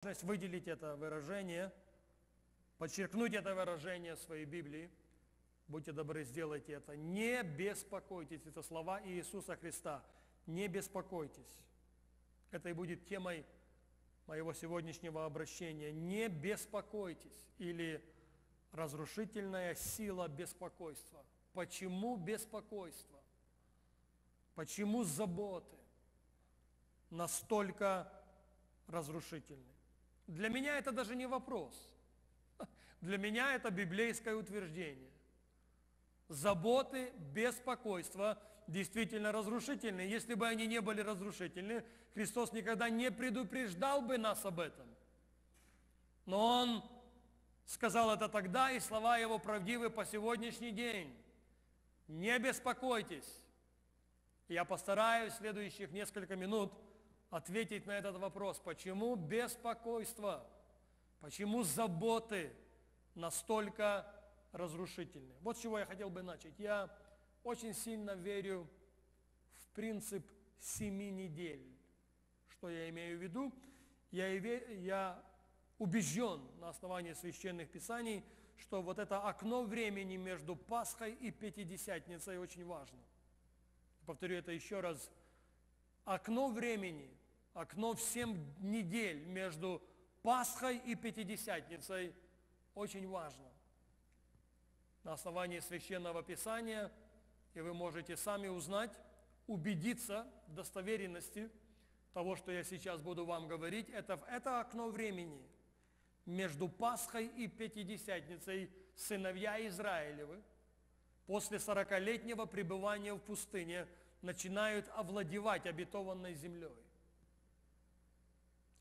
возможность выделить это выражение, подчеркнуть это выражение в своей Библии. Будьте добры, сделайте это. Не беспокойтесь. Это слова Иисуса Христа. Не беспокойтесь. Это и будет темой моего сегодняшнего обращения. Не беспокойтесь. Или разрушительная сила беспокойства. Почему беспокойство? Почему заботы настолько разрушительны? Для меня это даже не вопрос. Для меня это библейское утверждение. Заботы, беспокойство действительно разрушительны. Если бы они не были разрушительны, Христос никогда не предупреждал бы нас об этом. Но Он сказал это тогда, и слова Его правдивы по сегодняшний день. Не беспокойтесь. Я постараюсь в следующих несколько минут – ответить на этот вопрос. Почему беспокойство, почему заботы настолько разрушительны? Вот с чего я хотел бы начать. Я очень сильно верю в принцип семи недель. Что я имею в виду? Я, я убежден на основании священных писаний, что вот это окно времени между Пасхой и Пятидесятницей очень важно. Повторю это еще раз. Окно времени окно в семь недель между Пасхой и Пятидесятницей очень важно. На основании Священного Писания, и вы можете сами узнать, убедиться в достоверенности того, что я сейчас буду вам говорить, это, это окно времени между Пасхой и Пятидесятницей сыновья Израилевы после сорокалетнего пребывания в пустыне начинают овладевать обетованной землей.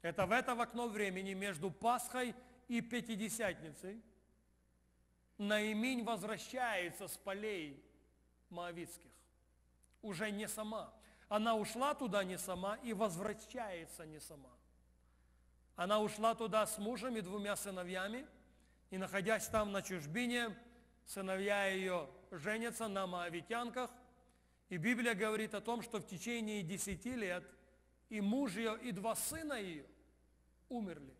Это в это окно времени между Пасхой и Пятидесятницей Наиминь возвращается с полей Моавицких. Уже не сама. Она ушла туда не сама и возвращается не сама. Она ушла туда с мужем и двумя сыновьями, и находясь там на чужбине, сыновья ее женятся на моавитянках, и Библия говорит о том, что в течение десяти лет – и муж ее, и два сына ее умерли.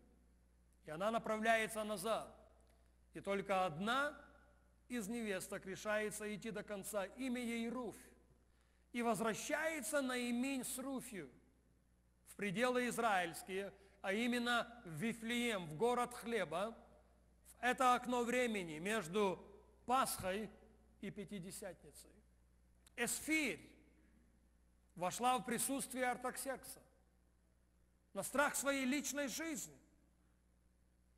И она направляется назад. И только одна из невесток решается идти до конца. Имя ей Руфь. И возвращается на имень с Руфью в пределы израильские, а именно в Вифлеем, в город хлеба, в это окно времени между Пасхой и Пятидесятницей. Эсфирь вошла в присутствие Артаксекса на страх своей личной жизни.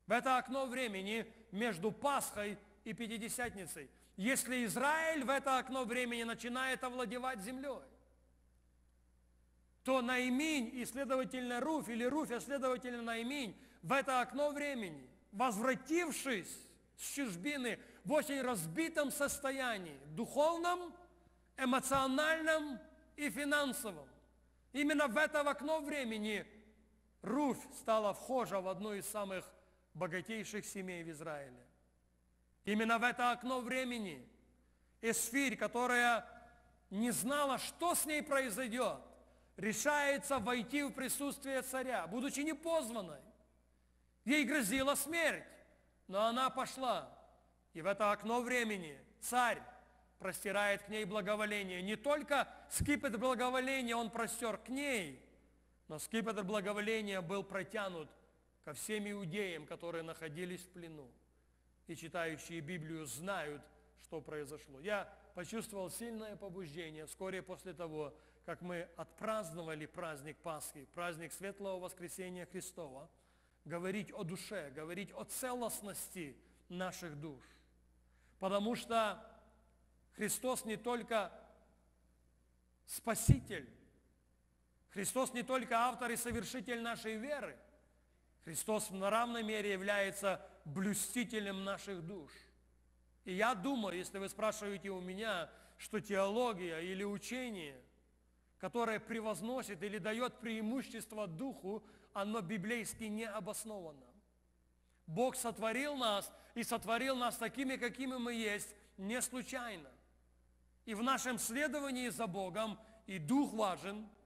В это окно времени между Пасхой и Пятидесятницей. Если Израиль в это окно времени начинает овладевать землей, то Наиминь и, следовательно, Руфь, или Руфь, а следовательно, Наиминь, в это окно времени, возвратившись с чужбины в очень разбитом состоянии, духовном, эмоциональном и финансовом. Именно в это окно времени Руфь стала вхожа в одну из самых богатейших семей в Израиле. Именно в это окно времени Эсфирь, которая не знала, что с ней произойдет, решается войти в присутствие царя, будучи непозванной. Ей грозила смерть, но она пошла. И в это окно времени царь простирает к ней благоволение. Не только скипет благоволения он простер к ней, но скипетр благоволения был протянут ко всем иудеям, которые находились в плену. И читающие Библию знают, что произошло. Я почувствовал сильное побуждение вскоре после того, как мы отпраздновали праздник Пасхи, праздник Светлого Воскресения Христова, говорить о душе, говорить о целостности наших душ. Потому что Христос не только Спаситель, Христос не только автор и совершитель нашей веры, Христос в равной мере является блюстителем наших душ. И я думаю, если вы спрашиваете у меня, что теология или учение, которое превозносит или дает преимущество духу, оно библейски не обосновано. Бог сотворил нас и сотворил нас такими, какими мы есть, не случайно. И в нашем следовании за Богом и дух важен –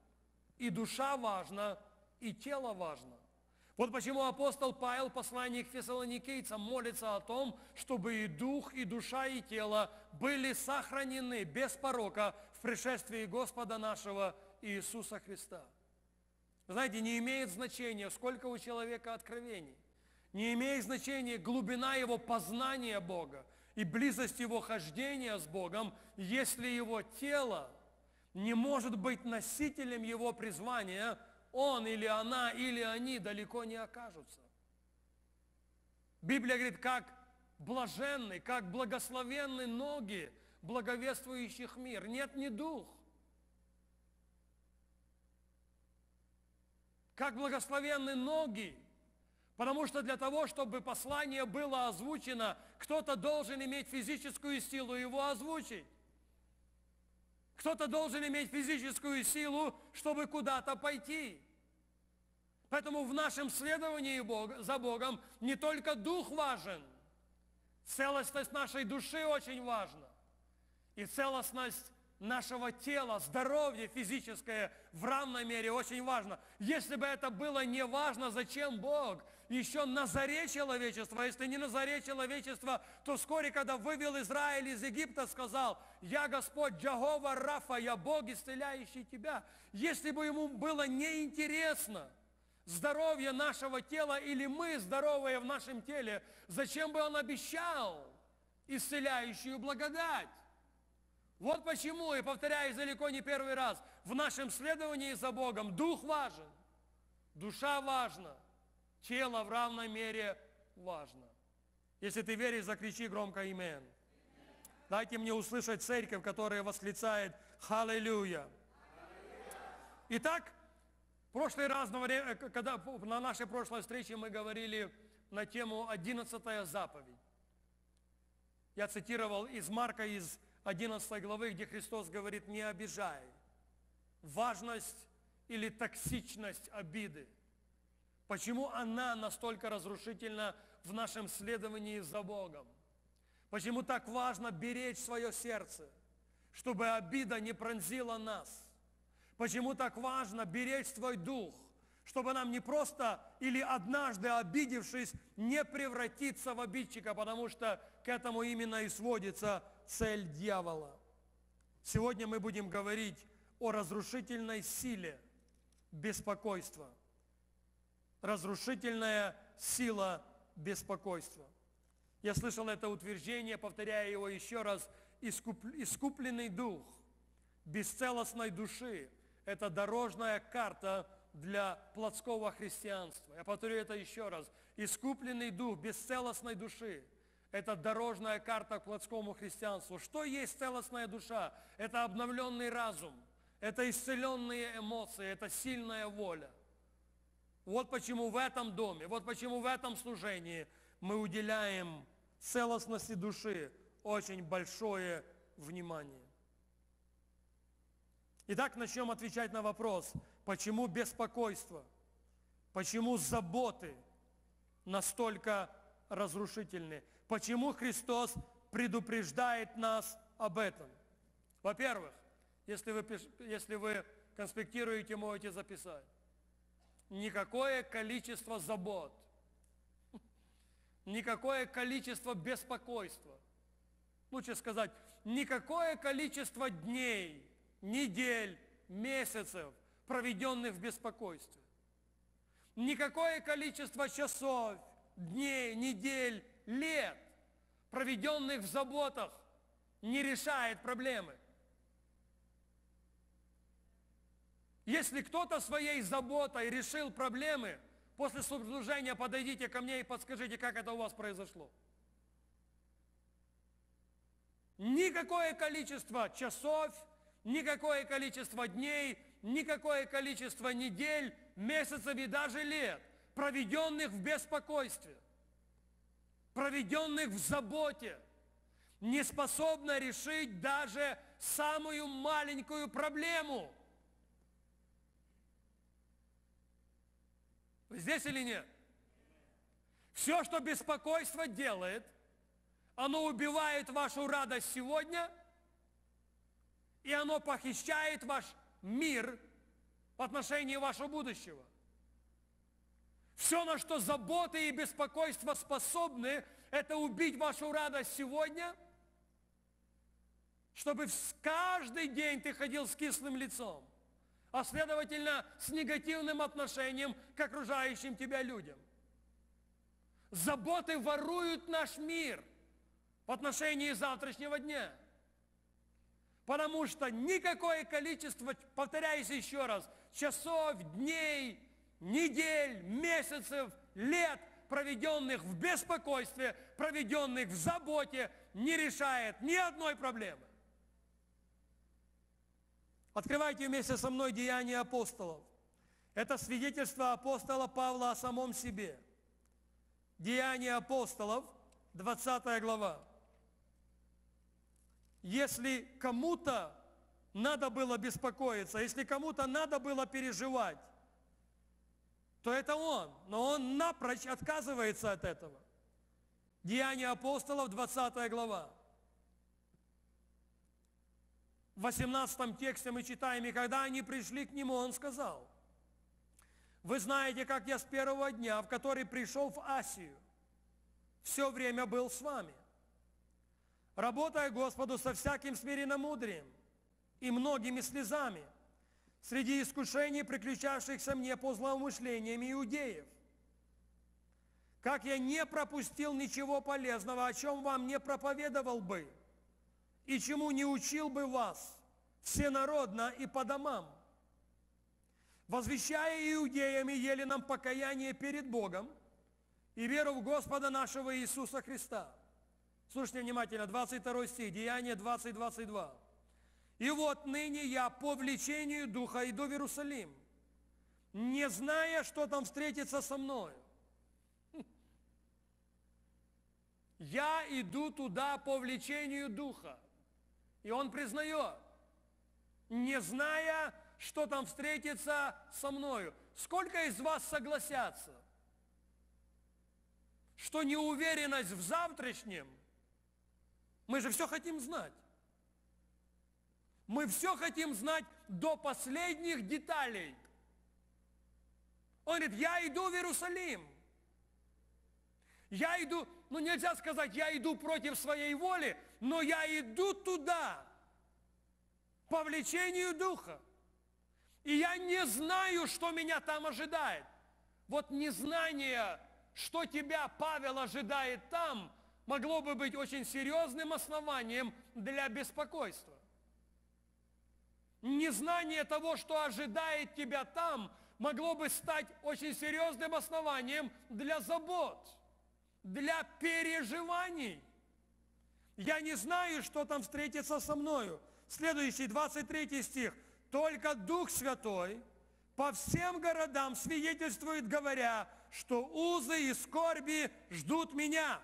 и душа важна, и тело важно. Вот почему апостол Павел, послание к фессалоникийцам, молится о том, чтобы и дух, и душа, и тело были сохранены без порока в пришествии Господа нашего Иисуса Христа. Знаете, не имеет значения, сколько у человека откровений. Не имеет значения глубина его познания Бога и близость его хождения с Богом, если его тело не может быть носителем его призвания, он или она, или они далеко не окажутся. Библия говорит, как блаженный, как благословенны ноги благовествующих мир. Нет, не дух. Как благословенны ноги. Потому что для того, чтобы послание было озвучено, кто-то должен иметь физическую силу его озвучить. Кто-то должен иметь физическую силу, чтобы куда-то пойти. Поэтому в нашем следовании за Богом не только дух важен, целостность нашей души очень важна. И целостность нашего тела, здоровье физическое в равной мере очень важно. Если бы это было не важно, зачем Бог еще на заре человечества? Если не на заре человечества, то вскоре, когда вывел Израиль из Египта, сказал, «Я Господь Джагова Рафа, я Бог, исцеляющий тебя». Если бы ему было неинтересно здоровье нашего тела или мы здоровые в нашем теле, зачем бы он обещал исцеляющую благодать? Вот почему, и повторяю далеко не первый раз, в нашем следовании за Богом дух важен, душа важна, тело в равной мере важно. Если ты веришь, закричи громко «Имен». Дайте мне услышать церковь, которая восклицает «Халлелуя». Итак, в прошлый раз, когда на нашей прошлой встрече мы говорили на тему «11 заповедь», я цитировал из Марка, из 11 главы, где Христос говорит, не обижай. Важность или токсичность обиды. Почему она настолько разрушительна в нашем следовании за Богом? Почему так важно беречь свое сердце, чтобы обида не пронзила нас? Почему так важно беречь свой дух, чтобы нам не просто или однажды обидевшись, не превратиться в обидчика, потому что к этому именно и сводится цель дьявола. Сегодня мы будем говорить о разрушительной силе беспокойства. Разрушительная сила беспокойства. Я слышал это утверждение, повторяя его еще раз. Искупленный дух бесцелостной души – это дорожная карта для плотского христианства. Я повторю это еще раз. Искупленный дух бесцелостной души – это дорожная карта к плотскому христианству. Что есть целостная душа? Это обновленный разум, это исцеленные эмоции, это сильная воля. Вот почему в этом доме, вот почему в этом служении мы уделяем целостности души очень большое внимание. Итак, начнем отвечать на вопрос, почему беспокойство, почему заботы настолько разрушительны. Почему Христос предупреждает нас об этом? Во-первых, если вы, если вы конспектируете, можете записать. Никакое количество забот, никакое количество беспокойства, лучше сказать, никакое количество дней, недель, месяцев, проведенных в беспокойстве, никакое количество часов, дней, недель, лет, проведенных в заботах, не решает проблемы. Если кто-то своей заботой решил проблемы, после служения подойдите ко мне и подскажите, как это у вас произошло. Никакое количество часов, никакое количество дней, никакое количество недель, месяцев и даже лет, проведенных в беспокойстве проведенных в заботе, не способна решить даже самую маленькую проблему. Вы здесь или нет? Все, что беспокойство делает, оно убивает вашу радость сегодня, и оно похищает ваш мир в отношении вашего будущего. Все, на что заботы и беспокойство способны, это убить вашу радость сегодня, чтобы каждый день ты ходил с кислым лицом, а следовательно с негативным отношением к окружающим тебя людям. Заботы воруют наш мир в отношении завтрашнего дня. Потому что никакое количество, повторяюсь еще раз, часов, дней, недель, месяцев, лет, проведенных в беспокойстве, проведенных в заботе, не решает ни одной проблемы. Открывайте вместе со мной Деяния апостолов. Это свидетельство апостола Павла о самом себе. Деяния апостолов, 20 глава. Если кому-то надо было беспокоиться, если кому-то надо было переживать, то это он. Но он напрочь отказывается от этого. Деяния апостолов, 20 глава. В 18 тексте мы читаем, и когда они пришли к нему, он сказал, вы знаете, как я с первого дня, в который пришел в Асию, все время был с вами, работая Господу со всяким смиренномудрием и многими слезами – среди искушений, приключавшихся мне по злоумышлениям иудеев. Как я не пропустил ничего полезного, о чем вам не проповедовал бы, и чему не учил бы вас, всенародно и по домам, возвещая иудеям и еленам покаяние перед Богом и веру в Господа нашего Иисуса Христа. Слушайте внимательно, 22 стих, Деяние 20, 22. И вот ныне я по влечению Духа иду в Иерусалим, не зная, что там встретится со мною. Я иду туда по влечению Духа. И он признает, не зная, что там встретится со мною. Сколько из вас согласятся, что неуверенность в завтрашнем, мы же все хотим знать. Мы все хотим знать до последних деталей. Он говорит, я иду в Иерусалим. Я иду, ну нельзя сказать, я иду против своей воли, но я иду туда по влечению Духа. И я не знаю, что меня там ожидает. Вот незнание, что тебя, Павел, ожидает там, могло бы быть очень серьезным основанием для беспокойства. Незнание того, что ожидает тебя там, могло бы стать очень серьезным основанием для забот, для переживаний. Я не знаю, что там встретится со мною. Следующий, 23 стих. Только Дух Святой по всем городам свидетельствует, говоря, что узы и скорби ждут меня.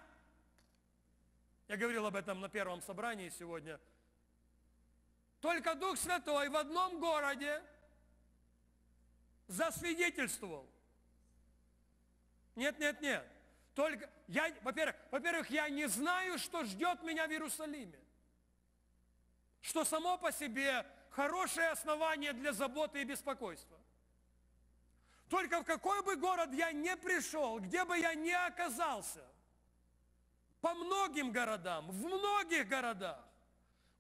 Я говорил об этом на первом собрании сегодня – только Дух Святой в одном городе засвидетельствовал. Нет, нет, нет. Только я, во-первых, во-первых, я не знаю, что ждет меня в Иерусалиме. Что само по себе хорошее основание для заботы и беспокойства. Только в какой бы город я не пришел, где бы я ни оказался, по многим городам, в многих городах,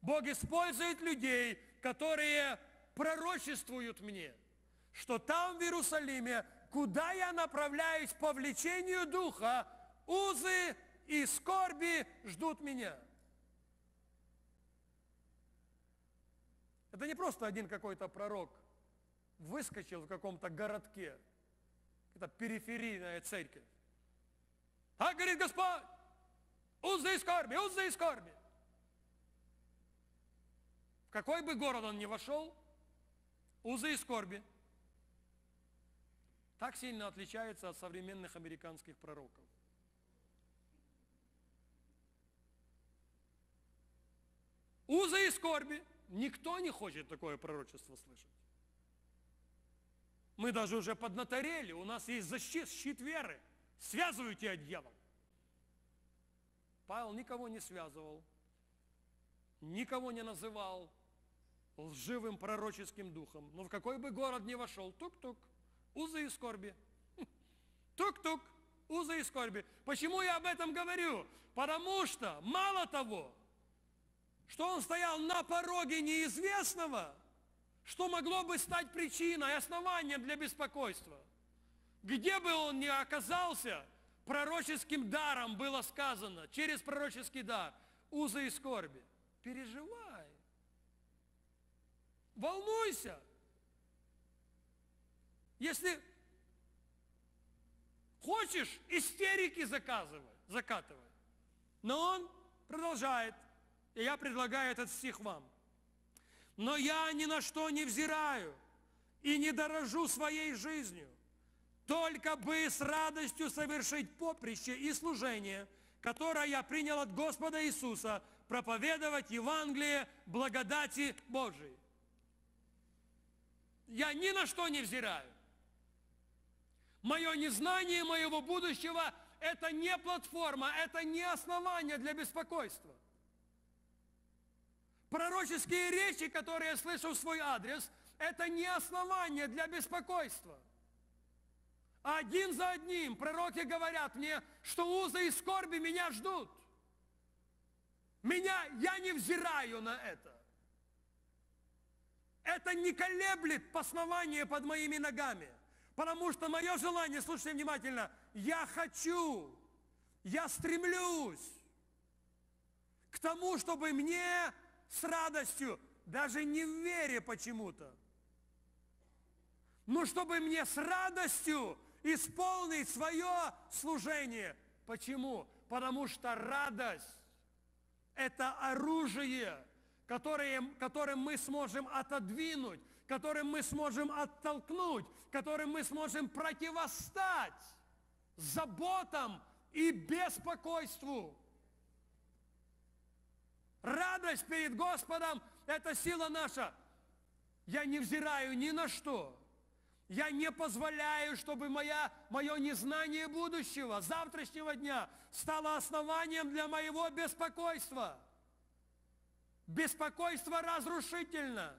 Бог использует людей, которые пророчествуют мне, что там, в Иерусалиме, куда я направляюсь по влечению Духа, узы и скорби ждут меня. Это не просто один какой-то пророк выскочил в каком-то городке, это периферийная церковь. А говорит Господь, узы и скорби, узы и скорби. Какой бы город он ни вошел, узы и скорби так сильно отличаются от современных американских пророков. Узы и скорби. Никто не хочет такое пророчество слышать. Мы даже уже поднаторели, у нас есть защит, щит веры. Связываю тебя, дьявол. Павел никого не связывал, никого не называл, лживым пророческим духом. Но в какой бы город ни вошел, тук-тук, узы и скорби. Тук-тук, узы и скорби. Почему я об этом говорю? Потому что, мало того, что он стоял на пороге неизвестного, что могло бы стать причиной, основанием для беспокойства. Где бы он ни оказался, пророческим даром было сказано, через пророческий дар, узы и скорби. Переживай. Волнуйся. Если хочешь, истерики заказывай, закатывай. Но он продолжает, и я предлагаю этот стих вам. Но я ни на что не взираю и не дорожу своей жизнью, только бы с радостью совершить поприще и служение, которое я принял от Господа Иисуса, проповедовать Евангелие благодати Божией. Я ни на что не взираю. Мое незнание моего будущего – это не платформа, это не основание для беспокойства. Пророческие речи, которые я слышу в свой адрес, это не основание для беспокойства. Один за одним пророки говорят мне, что узы и скорби меня ждут. Меня, я не взираю на это. Это не колеблет поснование под моими ногами. Потому что мое желание, слушайте внимательно, я хочу, я стремлюсь к тому, чтобы мне с радостью, даже не в вере почему-то, но чтобы мне с радостью исполнить свое служение. Почему? Потому что радость – это оружие, которое, которым мы сможем отодвинуть, которым мы сможем оттолкнуть, которым мы сможем противостать заботам и беспокойству. Радость перед Господом – это сила наша. Я не взираю ни на что. Я не позволяю, чтобы моя, мое незнание будущего, завтрашнего дня стало основанием для моего беспокойства. Беспокойство разрушительно.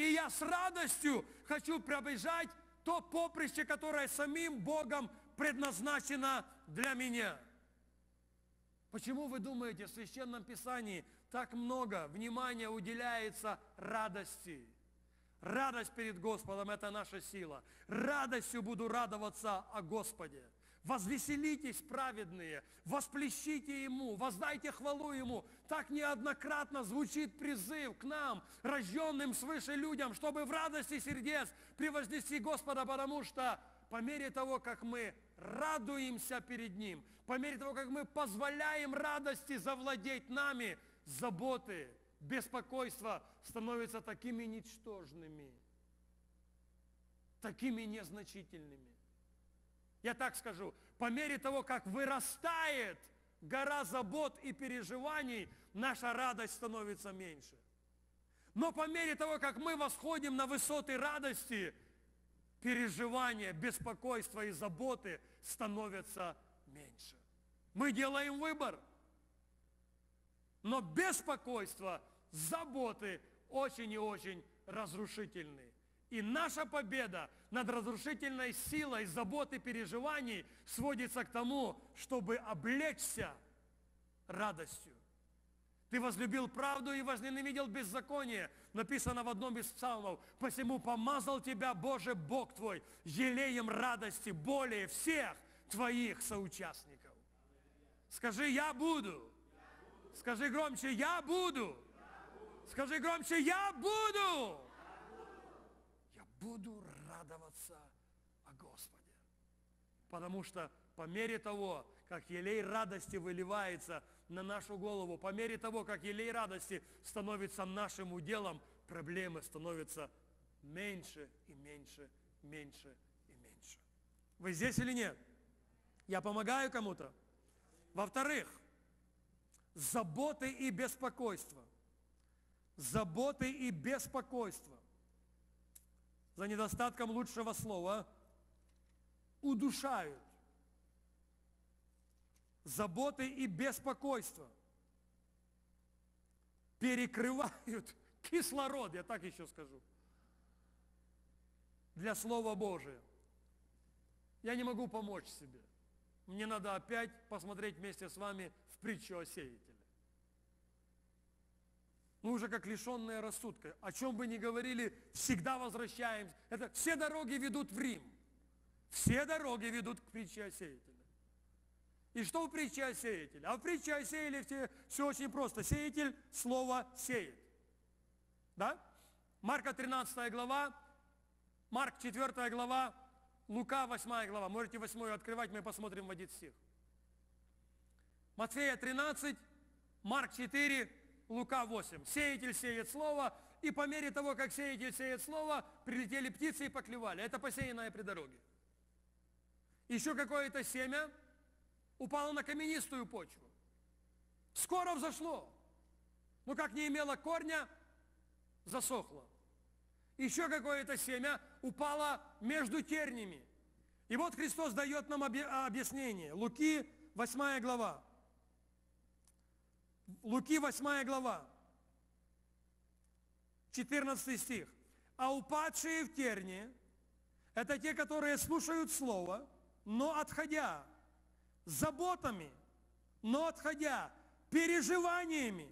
И я с радостью хочу пробежать то поприще, которое самим Богом предназначено для меня. Почему вы думаете, в Священном Писании так много внимания уделяется радости? Радость перед Господом – это наша сила. Радостью буду радоваться о Господе. Возвеселитесь, праведные, восплещите Ему, воздайте хвалу Ему. Так неоднократно звучит призыв к нам, рожденным свыше людям, чтобы в радости сердец превознести Господа, потому что по мере того, как мы радуемся перед Ним, по мере того, как мы позволяем радости завладеть нами, заботы, беспокойство становятся такими ничтожными, такими незначительными. Я так скажу, по мере того, как вырастает гора забот и переживаний, наша радость становится меньше. Но по мере того, как мы восходим на высоты радости, переживания, беспокойства и заботы становятся меньше. Мы делаем выбор. Но беспокойство, заботы очень и очень разрушительны. И наша победа над разрушительной силой заботы и переживаний сводится к тому, чтобы облечься радостью. Ты возлюбил правду и возненавидел беззаконие. Написано в одном из псалмов. Посему помазал тебя, Боже, Бог твой, елеем радости более всех твоих соучастников. Скажи, я буду. Скажи громче, я буду. Скажи громче, я буду. Буду радоваться о Господе. Потому что по мере того, как елей радости выливается на нашу голову, по мере того, как елей радости становится нашим уделом, проблемы становятся меньше и меньше, меньше и меньше. Вы здесь или нет? Я помогаю кому-то? Во-вторых, заботы и беспокойство. Заботы и беспокойство. За недостатком лучшего слова удушают заботы и беспокойство перекрывают кислород, я так еще скажу, для Слова Божия. Я не могу помочь себе. Мне надо опять посмотреть вместе с вами в притчу о сеятеле. Мы уже как лишенные рассудка. О чем бы ни говорили, всегда возвращаемся. Это все дороги ведут в Рим. Все дороги ведут к притче о. И что в притче о? А в притче о все, все очень просто. Сеятель слово сеет. Да? Марка 13 глава, Марк 4 глава, Лука 8 глава. Можете 8 открывать, мы посмотрим в стих. Матфея 13, Марк 4, Лука 8. Сеятель сеет слово, и по мере того, как сеятель сеет слово, прилетели птицы и поклевали. Это посеянное при дороге. Еще какое-то семя упало на каменистую почву. Скоро взошло. Но как не имело корня, засохло. Еще какое-то семя упало между тернями. И вот Христос дает нам объяснение. Луки 8 глава. Луки 8 глава, 14 стих. А упадшие в терне – это те, которые слушают Слово, но отходя заботами, но отходя переживаниями,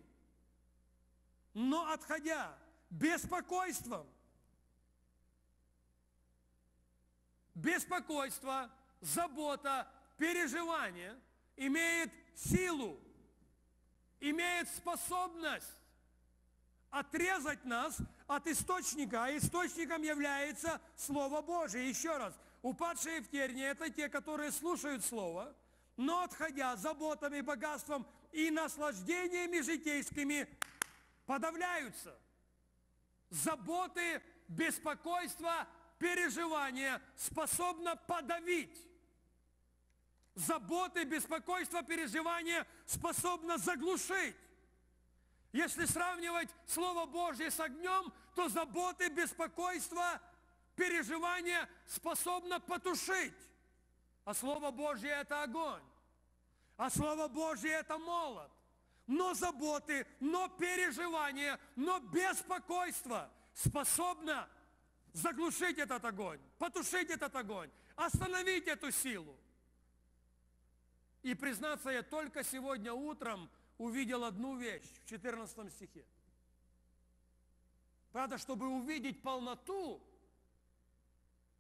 но отходя беспокойством. Беспокойство, забота, переживание имеет силу, имеет способность отрезать нас от источника, а источником является Слово Божие. Еще раз, упадшие в тернии – это те, которые слушают Слово, но отходя заботами, богатством и наслаждениями житейскими подавляются. Заботы, беспокойство, переживания способно подавить заботы, беспокойство, переживания способно заглушить. Если сравнивать Слово Божье с огнем, то заботы, беспокойство, переживания способно потушить. А Слово Божье – это огонь. А Слово Божье – это молот. Но заботы, но переживания, но беспокойство способно заглушить этот огонь, потушить этот огонь, остановить эту силу. И признаться, я только сегодня утром увидел одну вещь в 14 стихе. Правда, чтобы увидеть полноту,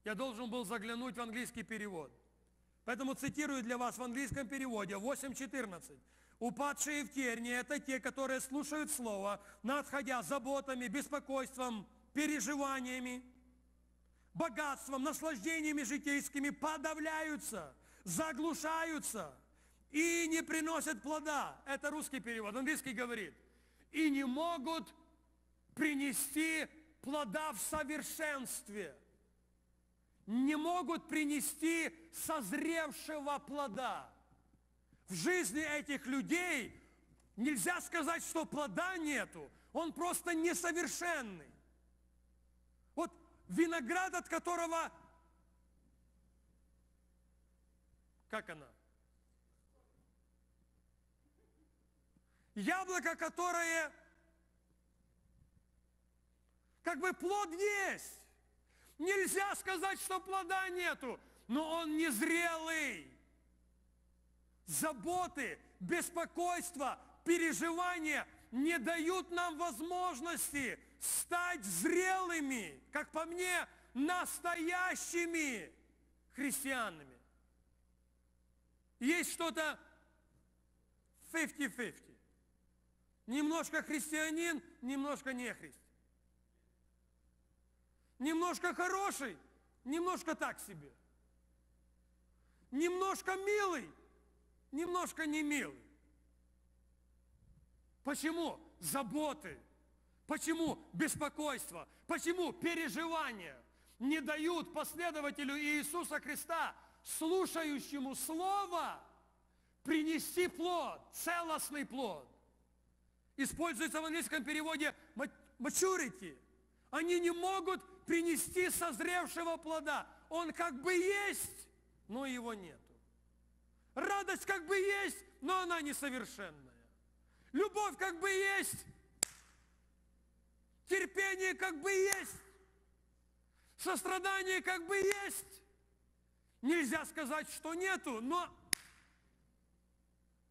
я должен был заглянуть в английский перевод. Поэтому цитирую для вас в английском переводе 8.14. Упадшие в тернии – это те, которые слушают Слово, надходя заботами, беспокойством, переживаниями, богатством, наслаждениями житейскими, подавляются, заглушаются – и не приносят плода. Это русский перевод, английский говорит. И не могут принести плода в совершенстве. Не могут принести созревшего плода. В жизни этих людей нельзя сказать, что плода нету. Он просто несовершенный. Вот виноград, от которого... Как она? Яблоко, которое как бы плод есть. Нельзя сказать, что плода нету, но он незрелый. Заботы, беспокойство, переживания не дают нам возможности стать зрелыми, как по мне, настоящими христианами. Есть что-то 50-50. Немножко христианин, немножко нехрист. Немножко хороший, немножко так себе. Немножко милый, немножко не милый. Почему? Заботы. Почему беспокойство? Почему переживания не дают последователю Иисуса Христа, слушающему Слово, принести плод, целостный плод? Используется в английском переводе maturity. Они не могут принести созревшего плода. Он как бы есть, но его нету. Радость как бы есть, но она несовершенная. Любовь как бы есть, терпение как бы есть, сострадание как бы есть, Нельзя сказать, что нету, но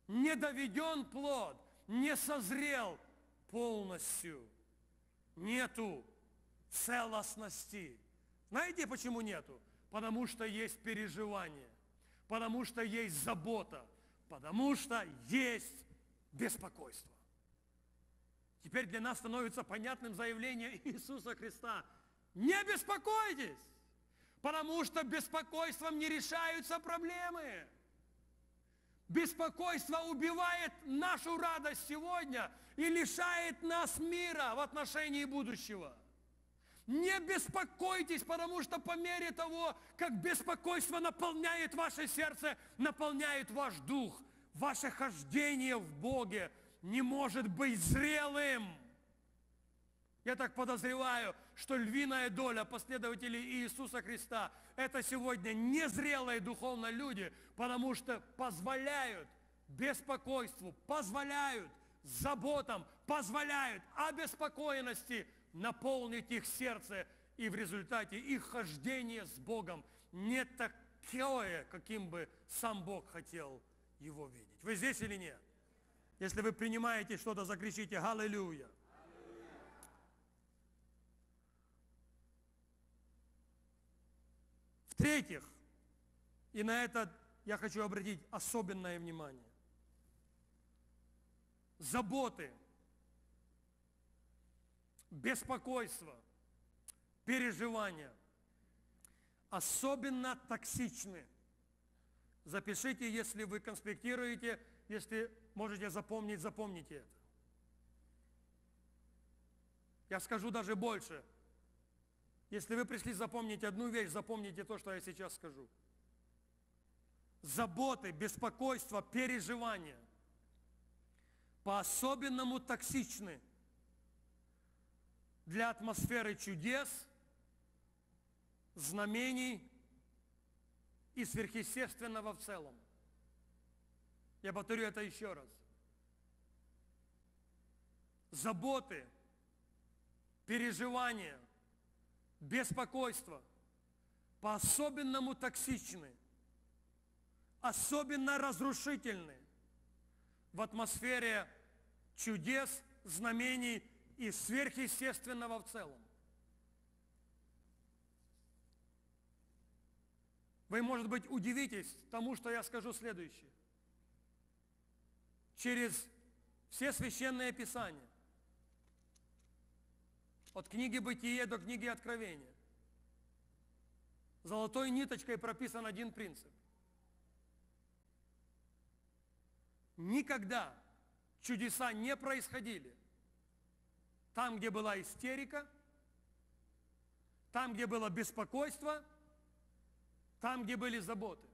не доведен плод, не созрел полностью. Нету целостности. Знаете, почему нету? Потому что есть переживание, потому что есть забота, потому что есть беспокойство. Теперь для нас становится понятным заявление Иисуса Христа. Не беспокойтесь, потому что беспокойством не решаются проблемы. Беспокойство убивает нашу радость сегодня и лишает нас мира в отношении будущего. Не беспокойтесь, потому что по мере того, как беспокойство наполняет ваше сердце, наполняет ваш дух, ваше хождение в Боге не может быть зрелым. Я так подозреваю, что львиная доля последователей Иисуса Христа – это сегодня незрелые духовно люди, потому что позволяют беспокойству, позволяют заботам, позволяют обеспокоенности наполнить их сердце, и в результате их хождение с Богом не такое, каким бы сам Бог хотел его видеть. Вы здесь или нет? Если вы принимаете что-то, закричите «Аллилуйя». В-третьих, и на это я хочу обратить особенное внимание. Заботы, беспокойство, переживания особенно токсичны. Запишите, если вы конспектируете, если можете запомнить, запомните это. Я скажу даже больше. Если вы пришли запомнить одну вещь, запомните то, что я сейчас скажу. Заботы, беспокойство, переживания по-особенному токсичны для атмосферы чудес, знамений и сверхъестественного в целом. Я повторю это еще раз. Заботы, переживания, беспокойство по-особенному токсичны, особенно разрушительны в атмосфере чудес, знамений и сверхъестественного в целом. Вы, может быть, удивитесь тому, что я скажу следующее. Через все священные писания, от книги Бытия до книги Откровения, золотой ниточкой прописан один принцип. Никогда чудеса не происходили там, где была истерика, там, где было беспокойство, там, где были заботы.